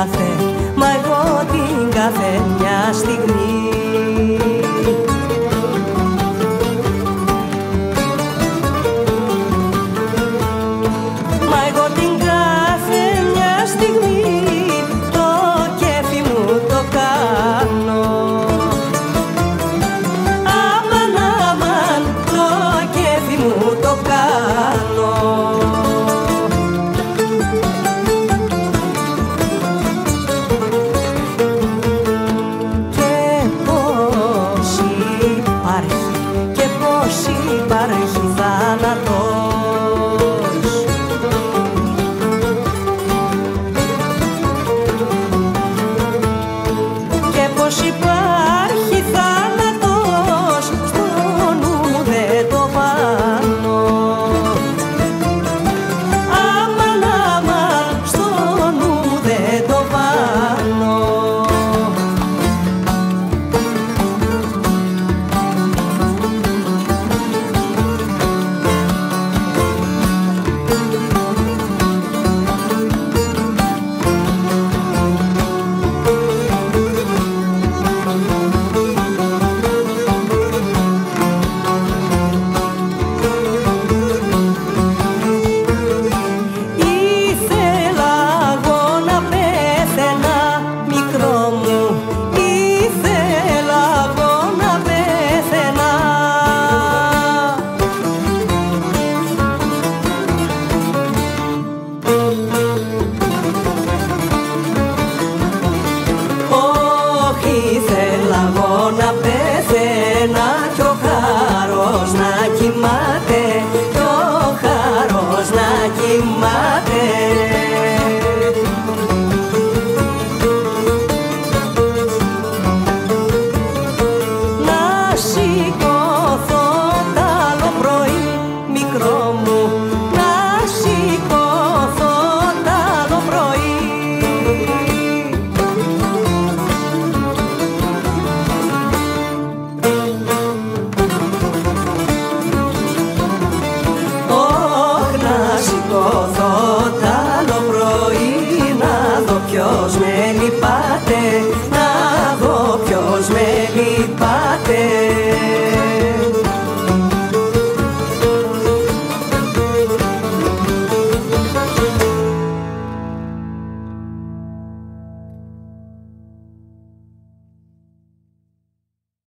κάθε, μα εγώ την καφέ μια στιγμή. me.